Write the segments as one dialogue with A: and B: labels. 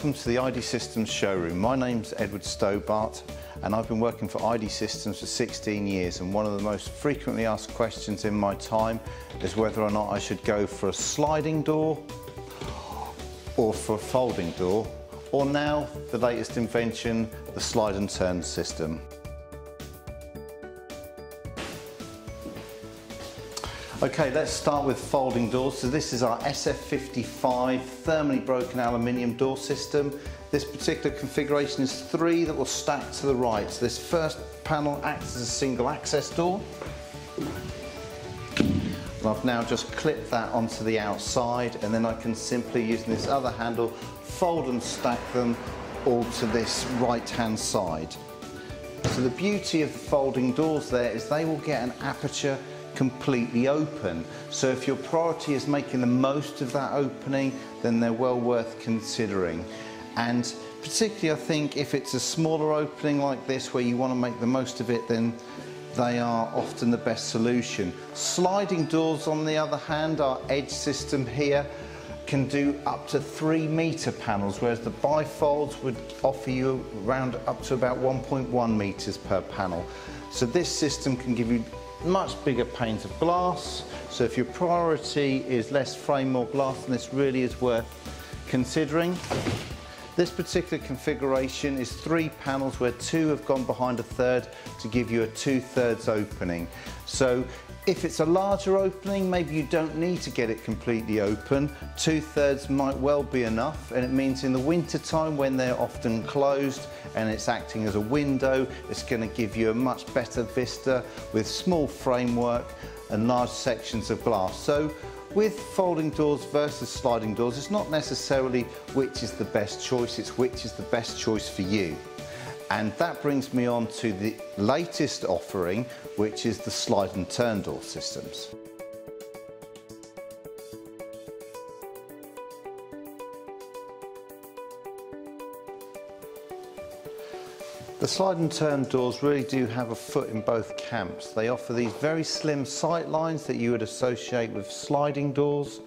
A: Welcome to the ID Systems showroom. My name's Edward Stobart and I've been working for ID Systems for 16 years and one of the most frequently asked questions in my time is whether or not I should go for a sliding door or for a folding door or now the latest invention, the slide and turn system. Okay, let's start with folding doors. So this is our SF55 thermally broken aluminium door system. This particular configuration is three that will stack to the right. So this first panel acts as a single access door. And I've now just clipped that onto the outside and then I can simply, using this other handle, fold and stack them all to this right hand side. So the beauty of the folding doors there is they will get an aperture completely open. So if your priority is making the most of that opening, then they're well worth considering. And particularly I think if it's a smaller opening like this where you want to make the most of it, then they are often the best solution. Sliding doors on the other hand, our edge system here, can do up to three meter panels, whereas the bifolds would offer you around up to about 1.1 meters per panel. So this system can give you much bigger panes of glass. So if your priority is less frame, more glass, then this really is worth considering. This particular configuration is three panels where two have gone behind a third to give you a two-thirds opening. So if it's a larger opening, maybe you don't need to get it completely open. Two-thirds might well be enough, and it means in the winter time when they're often closed and it's acting as a window, it's going to give you a much better vista with small framework and large sections of glass. So with folding doors versus sliding doors, it's not necessarily which is the best choice, it's which is the best choice for you. And that brings me on to the latest offering, which is the slide and turn door systems. The slide and turn doors really do have a foot in both camps. They offer these very slim sight lines that you would associate with sliding doors.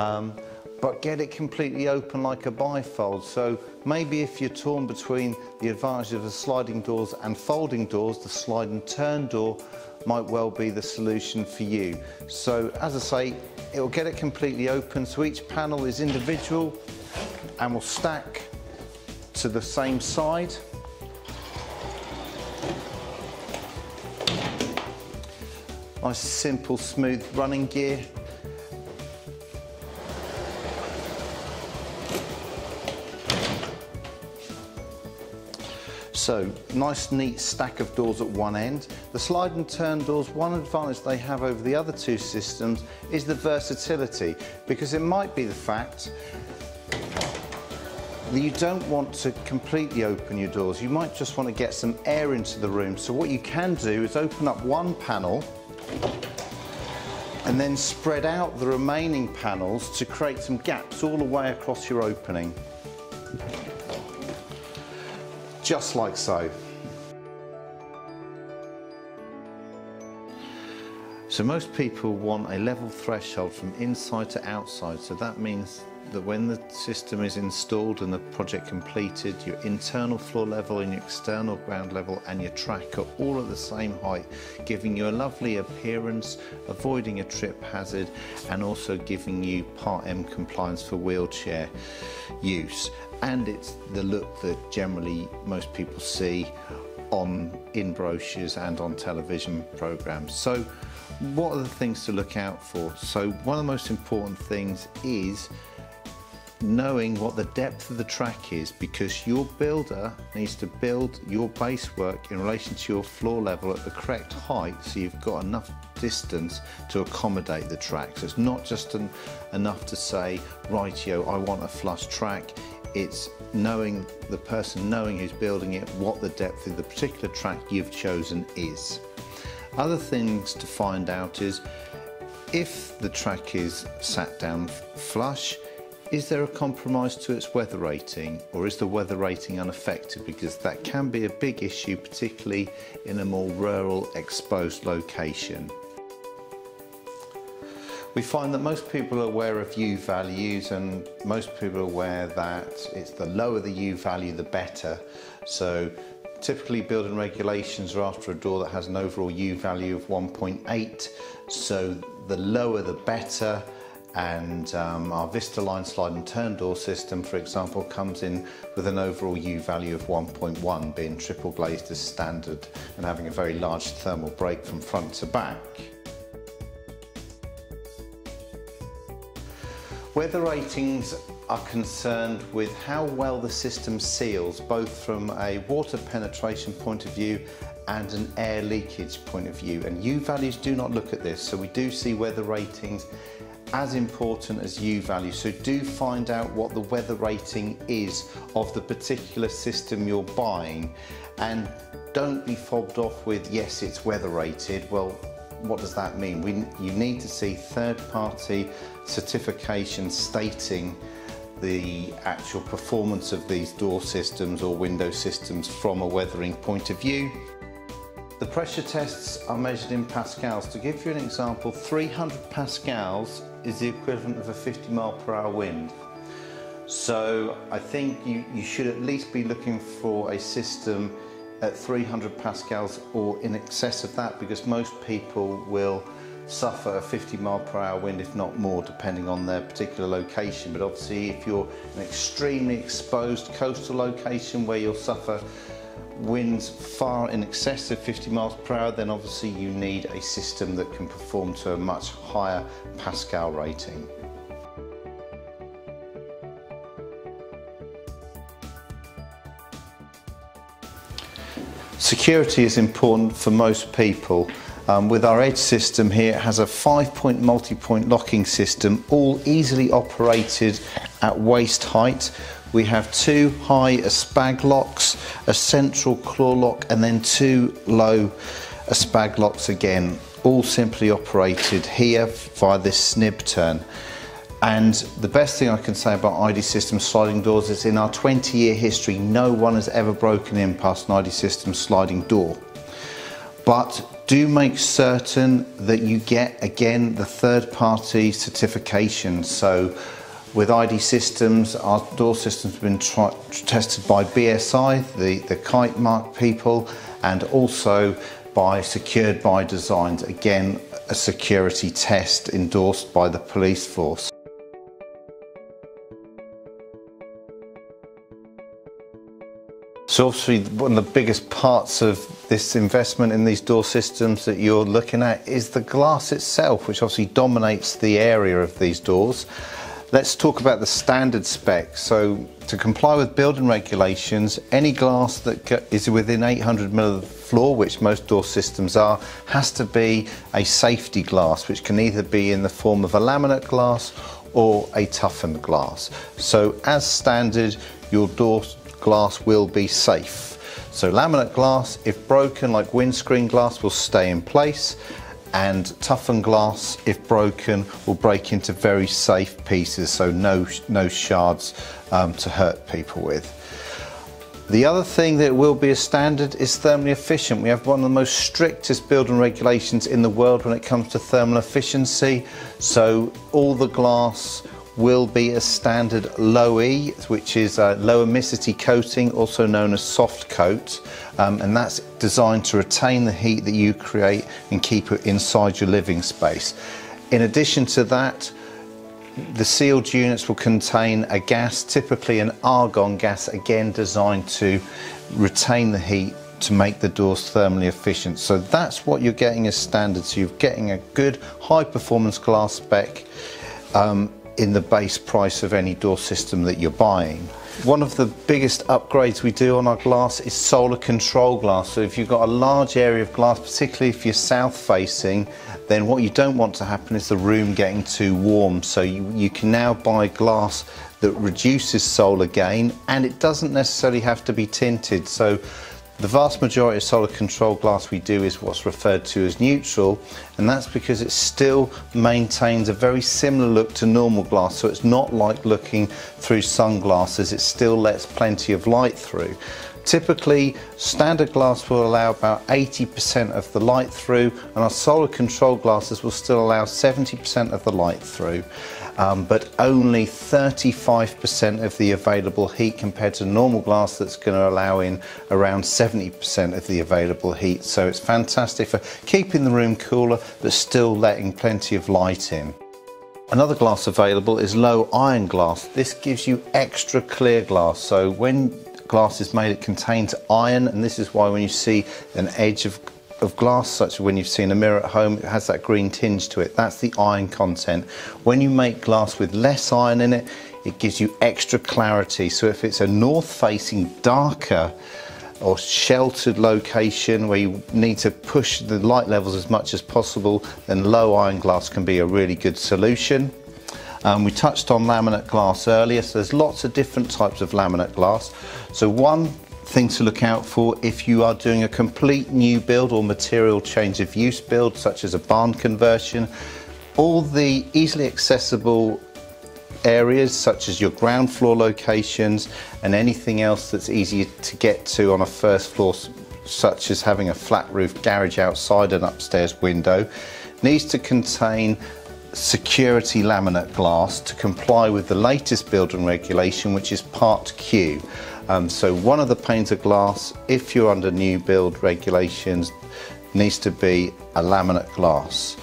A: Um, but get it completely open like a bifold. So maybe if you're torn between the advantage of the sliding doors and folding doors, the slide and turn door might well be the solution for you. So as I say, it'll get it completely open. So each panel is individual and will stack to the same side. Nice simple smooth running gear So, nice neat stack of doors at one end. The slide and turn doors, one advantage they have over the other two systems is the versatility, because it might be the fact that you don't want to completely open your doors. You might just want to get some air into the room. So what you can do is open up one panel and then spread out the remaining panels to create some gaps all the way across your opening just like so. So most people want a level threshold from inside to outside, so that means that when the system is installed and the project completed, your internal floor level and your external ground level and your track are all at the same height, giving you a lovely appearance, avoiding a trip hazard, and also giving you Part M compliance for wheelchair use. And it's the look that generally most people see on in brochures and on television programs. So what are the things to look out for? So one of the most important things is knowing what the depth of the track is because your builder needs to build your base work in relation to your floor level at the correct height so you've got enough distance to accommodate the track. So it's not just an, enough to say, rightio, I want a flush track. It's knowing the person knowing who's building it, what the depth of the particular track you've chosen is. Other things to find out is if the track is sat down flush, is there a compromise to its weather rating or is the weather rating unaffected? Because that can be a big issue, particularly in a more rural exposed location. We find that most people are aware of U values and most people are aware that it's the lower the U value the better. So typically building regulations are after a door that has an overall U value of 1.8 so the lower the better and um, our Vistaline slide and turn door system, for example, comes in with an overall U value of 1.1, being triple glazed as standard and having a very large thermal break from front to back. Weather ratings are concerned with how well the system seals, both from a water penetration point of view and an air leakage point of view. And U values do not look at this, so we do see weather ratings as important as U value. So do find out what the weather rating is of the particular system you're buying and don't be fobbed off with, yes, it's weather rated. Well, what does that mean? We, you need to see third party certification stating the actual performance of these door systems or window systems from a weathering point of view. The pressure tests are measured in pascals. To give you an example, 300 pascals is the equivalent of a 50 mile per hour wind. So I think you, you should at least be looking for a system at 300 pascals or in excess of that because most people will suffer a 50 mile per hour wind if not more depending on their particular location but obviously if you're an extremely exposed coastal location where you'll suffer winds far in excess of 50 miles per hour, then obviously you need a system that can perform to a much higher Pascal rating. Security is important for most people. Um, with our edge system here, it has a five-point multi-point locking system, all easily operated at waist height we have two high spag locks, a central claw lock, and then two low spag locks again, all simply operated here via this snib turn. And the best thing I can say about ID System sliding doors is in our 20 year history, no one has ever broken in past an ID System sliding door. But do make certain that you get again the third party certification. So with ID systems, our door systems have been tested by BSI, the, the kite mark people, and also by Secured by Designs, again, a security test endorsed by the police force. So obviously one of the biggest parts of this investment in these door systems that you're looking at is the glass itself, which obviously dominates the area of these doors. Let's talk about the standard spec. So to comply with building regulations, any glass that is within 800 mil of the floor, which most door systems are, has to be a safety glass, which can either be in the form of a laminate glass or a toughened glass. So as standard, your door glass will be safe. So laminate glass, if broken like windscreen glass, will stay in place and toughened glass, if broken, will break into very safe pieces, so no, no shards um, to hurt people with. The other thing that will be a standard is thermally efficient. We have one of the most strictest building regulations in the world when it comes to thermal efficiency. So all the glass will be a standard low E, which is a low emissivity coating, also known as soft coat, um, and that's designed to retain the heat that you create and keep it inside your living space. In addition to that, the sealed units will contain a gas, typically an argon gas, again designed to retain the heat to make the doors thermally efficient. So that's what you're getting as standard. So you're getting a good high performance glass spec um, in the base price of any door system that you're buying. One of the biggest upgrades we do on our glass is solar control glass. So if you've got a large area of glass, particularly if you're south facing, then what you don't want to happen is the room getting too warm. So you, you can now buy glass that reduces solar gain and it doesn't necessarily have to be tinted. So the vast majority of solar control glass we do is what's referred to as neutral and that's because it still maintains a very similar look to normal glass so it's not like looking through sunglasses, it still lets plenty of light through. Typically, standard glass will allow about 80% of the light through, and our solar control glasses will still allow 70% of the light through, um, but only 35% of the available heat compared to normal glass that's going to allow in around 70% of the available heat. So it's fantastic for keeping the room cooler, but still letting plenty of light in. Another glass available is low iron glass. This gives you extra clear glass. So when glass is made, it contains iron, and this is why when you see an edge of, of glass, such as when you've seen a mirror at home, it has that green tinge to it. That's the iron content. When you make glass with less iron in it, it gives you extra clarity. So if it's a north facing darker or sheltered location where you need to push the light levels as much as possible, then low iron glass can be a really good solution. Um, we touched on laminate glass earlier, so there's lots of different types of laminate glass. So one thing to look out for if you are doing a complete new build or material change of use build, such as a barn conversion, all the easily accessible areas such as your ground floor locations and anything else that's easy to get to on a first floor such as having a flat roof garage outside an upstairs window needs to contain security laminate glass to comply with the latest building regulation which is part Q. Um, so one of the panes of glass if you're under new build regulations needs to be a laminate glass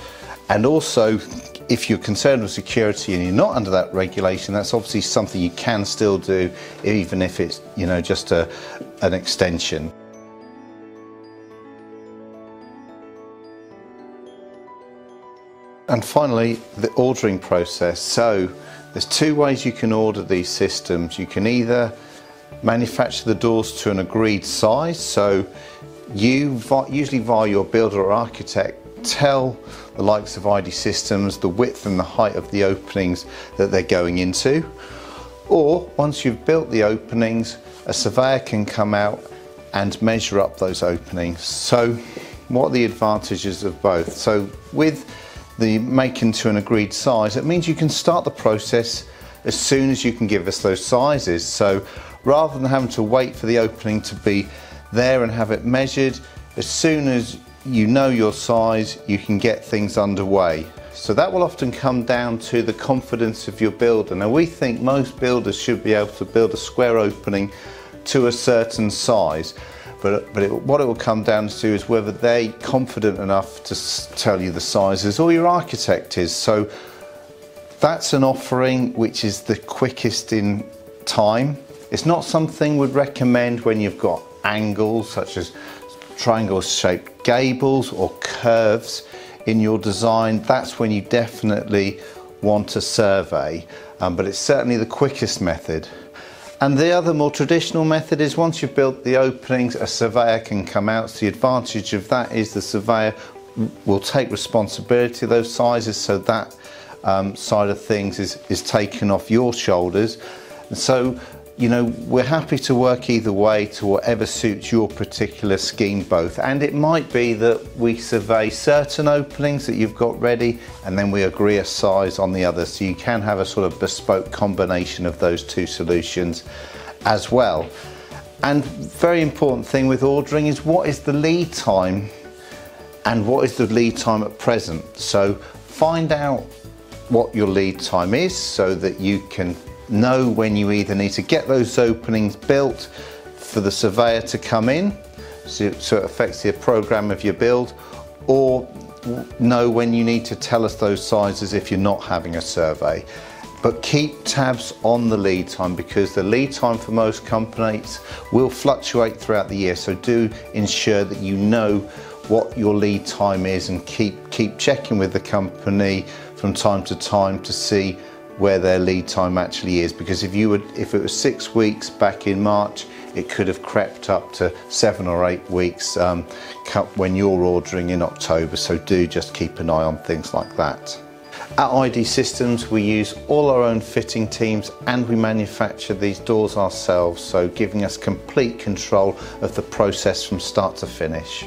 A: and also if you're concerned with security and you're not under that regulation, that's obviously something you can still do, even if it's you know just a, an extension. And finally, the ordering process. So there's two ways you can order these systems. You can either manufacture the doors to an agreed size. So you, usually via your builder or architect, tell the likes of ID Systems the width and the height of the openings that they're going into. Or once you've built the openings, a surveyor can come out and measure up those openings. So what are the advantages of both? So with the making to an agreed size, it means you can start the process as soon as you can give us those sizes. So rather than having to wait for the opening to be there and have it measured, as soon as you know your size, you can get things underway. So that will often come down to the confidence of your builder. Now we think most builders should be able to build a square opening to a certain size, but, but it, what it will come down to is whether they're confident enough to tell you the sizes or your architect is. So that's an offering which is the quickest in time. It's not something we'd recommend when you've got angles such as triangle shaped gables or curves in your design, that's when you definitely want a survey, um, but it's certainly the quickest method. And the other more traditional method is once you've built the openings, a surveyor can come out. So the advantage of that is the surveyor will take responsibility of those sizes so that um, side of things is, is taken off your shoulders. And so you know, we're happy to work either way to whatever suits your particular scheme both. And it might be that we survey certain openings that you've got ready and then we agree a size on the other. So you can have a sort of bespoke combination of those two solutions as well. And very important thing with ordering is what is the lead time and what is the lead time at present. So find out what your lead time is so that you can know when you either need to get those openings built for the surveyor to come in, so, so it affects the program of your build, or know when you need to tell us those sizes if you're not having a survey. But keep tabs on the lead time because the lead time for most companies will fluctuate throughout the year. So do ensure that you know what your lead time is and keep, keep checking with the company from time to time to see where their lead time actually is because if you would if it was six weeks back in March it could have crept up to seven or eight weeks um, when you're ordering in October so do just keep an eye on things like that. At ID Systems we use all our own fitting teams and we manufacture these doors ourselves so giving us complete control of the process from start to finish.